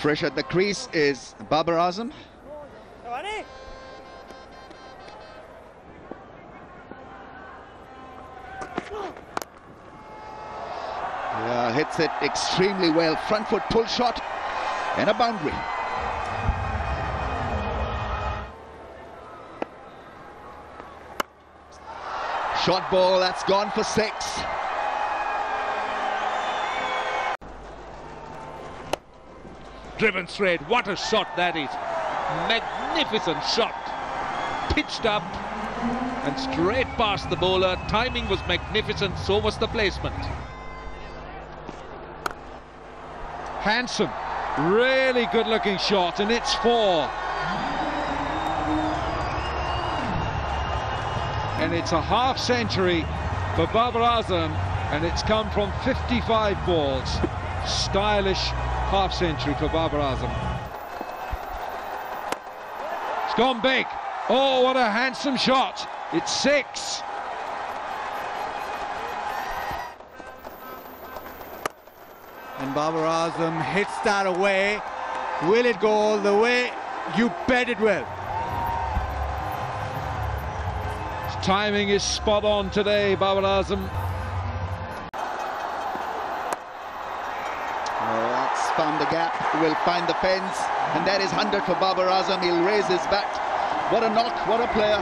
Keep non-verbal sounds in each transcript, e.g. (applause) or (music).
Fresh at the crease is Babar Azam. Yeah, hits it extremely well. Front foot pull shot and a boundary. Shot ball, that's gone for six. Driven straight. What a shot that is. Magnificent shot. Pitched up and straight past the bowler. Timing was magnificent, so was the placement. Handsome. Really good looking shot, and it's four. And it's a half century for Babar Azam, and it's come from 55 balls. Stylish half century for Babar Azam. It's gone big. Oh, what a handsome shot. It's six. And Babar Azam hits that away. Will it go all the way? You bet it will. His timing is spot on today, Babar Azam. Found the gap, will find the fence, and that is 100 for Babar Azam. He'll raise his bat. What a knock, what a player.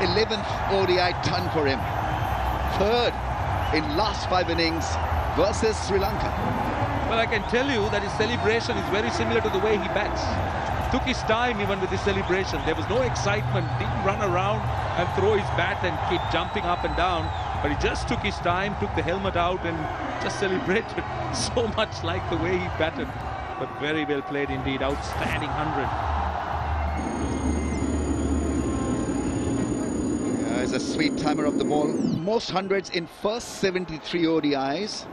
11th ODI ton for him. Third in last five innings versus Sri Lanka. Well, I can tell you that his celebration is very similar to the way he bats. Took his time even with his celebration. There was no excitement, didn't run around and throw his bat and keep jumping up and down. But he just took his time, took the helmet out and just celebrated (laughs) so much like the way he batted. But very well played indeed, outstanding 100. Yeah, a sweet timer of the ball. Most hundreds in first 73 ODIs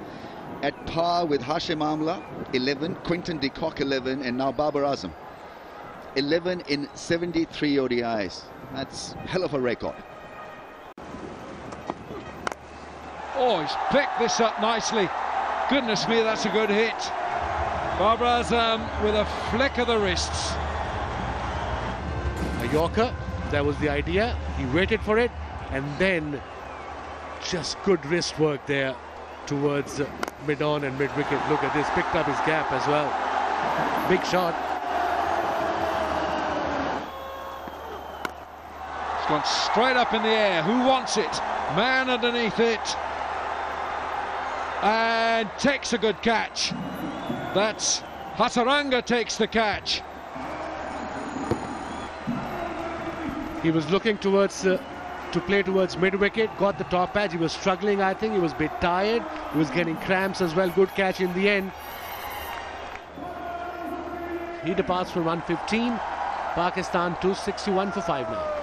at par with Hashim Amla, 11, Quinton de Kock, 11, and now Babar Azam. 11 in 73 ODIs. That's hell of a record. Oh, he's picked this up nicely. Goodness me, that's a good hit. Babar Azam with a flick of the wrists. A Yorker, that was the idea. He waited for it, and then just good wrist work there towards uh, mid-on and mid-wicket. Look at this, picked up his gap as well. Big shot. It's gone straight up in the air. Who wants it? Man underneath it and takes a good catch. That's Hasaranga takes the catch. He was looking towards uh, to play towards mid wicket, got the top edge. He was struggling, I think. He was a bit tired. He was getting cramps as well. Good catch in the end. He departs for 115. Pakistan 261 for 5 now.